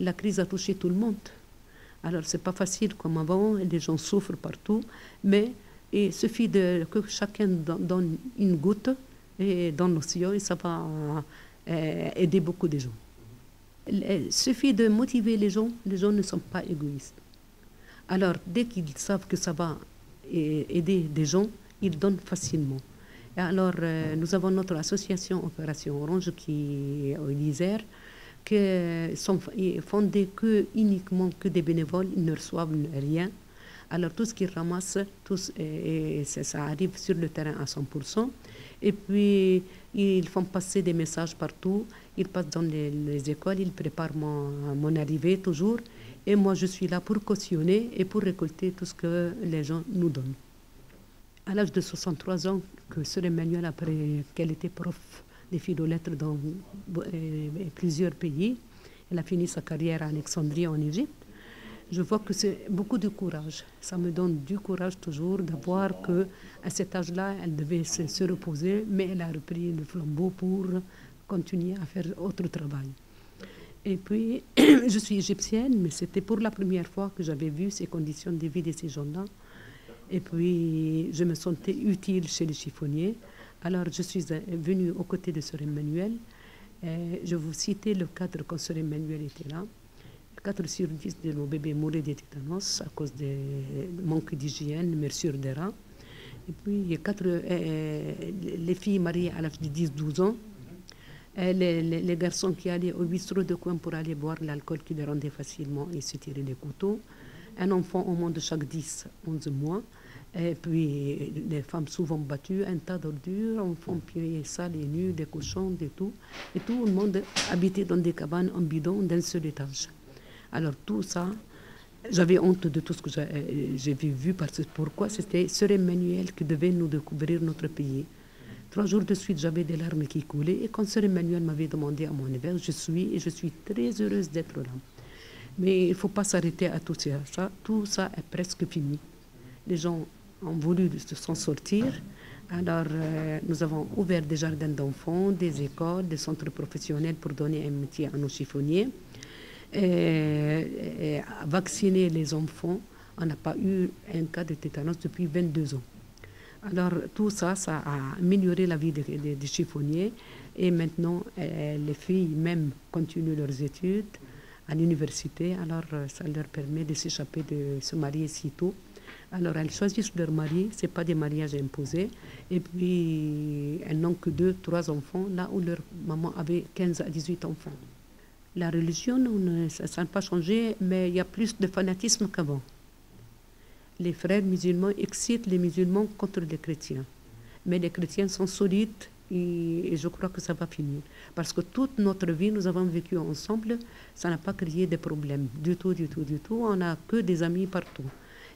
La crise a touché tout le monde. Alors, c'est pas facile comme avant, les gens souffrent partout, mais il suffit que chacun donne une goutte et dans l'océan et ça va euh, aider beaucoup de gens. Il suffit de motiver les gens, les gens ne sont pas égoïstes. Alors, dès qu'ils savent que ça va aider des gens, ils donnent facilement. Et alors, euh, nous avons notre association Opération Orange qui est au Isère, qui sont fondées que, uniquement que des bénévoles, ils ne reçoivent rien. Alors, tout ce qu'ils ramassent, tout, et, ça arrive sur le terrain à 100%. Et puis, ils font passer des messages partout. Ils passent dans les, écoles, ils préparent mon, mon, arrivée toujours. Et moi, je suis là pour cautionner et pour récolter tout ce que les gens nous donnent. À l'âge de 63 ans, que Sœur Emmanuel, après qu'elle était prof des filles dans euh, plusieurs pays, elle a fini sa carrière à Alexandrie en Égypte je vois que c'est beaucoup de courage. Ça me donne du courage toujours de voir que à cet âge-là, elle devait se, reposer, mais elle a repris le flambeau pour continuer à faire autre travail. Et puis, je suis égyptienne, mais c'était pour la première fois que j'avais vu ces conditions de vie de ces gens-là. Et puis, je me sentais utile chez les chiffonniers. Alors, je suis venue aux côtés de Sœur Emmanuel. je vous citais le cadre quand Sœur Emmanuel était là. 4 sur 10 de nos bébés mouraient de tétanos à cause du manque d'hygiène, meurtre des rats. Et puis, euh, euh, les filles mariées à l'âge de 10-12 ans, et les, garçons qui allaient au bistrot de coin pour aller boire l'alcool qui les rendait facilement et se tirer les couteaux. Un enfant au monde chaque 10-11 mois. Et puis, les femmes souvent battues, un tas d'ordures, enfants pieds sales et nus, des cochons, des tout. Et tout le monde habitait dans des cabanes en bidon d'un seul étage. Alors tout ça, j'avais honte de tout ce que j'avais vu parce que pourquoi c'était Sœur Emmanuel qui devait nous découvrir notre pays. Trois jours de suite, j'avais des larmes qui coulaient et quand Sœur Emmanuel m'avait demandé à mon éveil, je suis et je suis très heureuse d'être là. Mais il ne faut pas s'arrêter à tout ça. Tout ça est presque fini. Les gens ont voulu s'en sortir. Alors, euh, nous avons ouvert des jardins d'enfants, des écoles, des centres professionnels pour donner un métier à nos chiffonniers vacciner les enfants. On n'a pas eu un cas de tétanos depuis 22 ans. Alors tout ça, ça a amélioré la vie des, chiffonniers et maintenant euh, les filles même continuent leurs études à l'université, alors euh, ça leur permet de s'échapper, de se marier si tôt. Alors elles choisissent leur mari, ce n'est pas des mariages imposés, et puis elles n'ont que deux, trois enfants, là où leur maman avait 15 à 18 enfants. La religion, ça n'a pas changé, mais il y a plus de fanatisme qu'avant. Les frères musulmans excitent les musulmans contre les chrétiens. Mais les chrétiens sont solides et, je crois que ça va finir. Parce que toute notre vie, nous avons vécu ensemble, ça n'a pas créé de problèmes. Du tout, du tout, du tout. On n'a que des amis partout.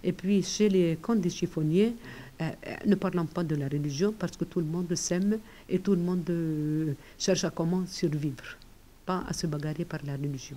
Et puis, chez les camps des chiffonniers, euh, euh, ne parlons pas de la religion parce que tout le monde s'aime et tout le monde euh, cherche à comment survivre à se bagarrer par la religion.